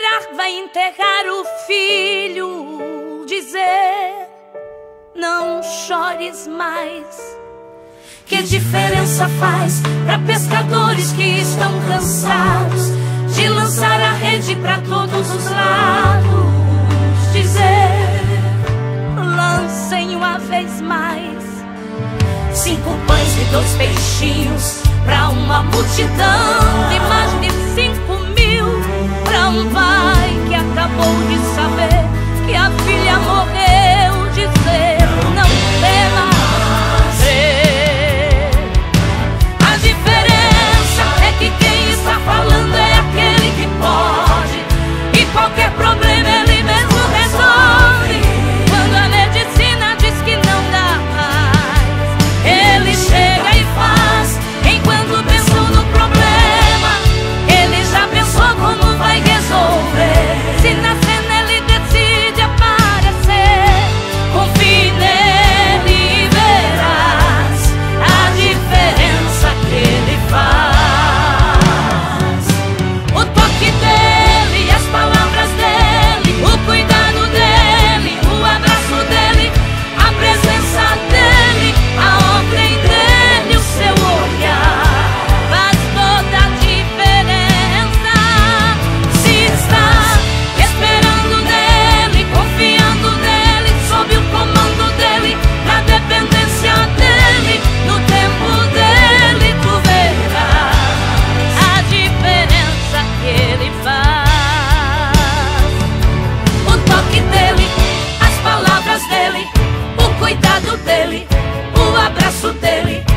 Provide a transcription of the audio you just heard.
orar, vai enterrar o filho, dizer: Não chores mais. Que diferença faz para pescadores que estão cansados de lançar a rede para todos os lados? Dizer: Lancem uma vez mais cinco pães e dois peixinhos Pra uma multidão. De mais de cinco mil Pra um pai que acabou de braço dele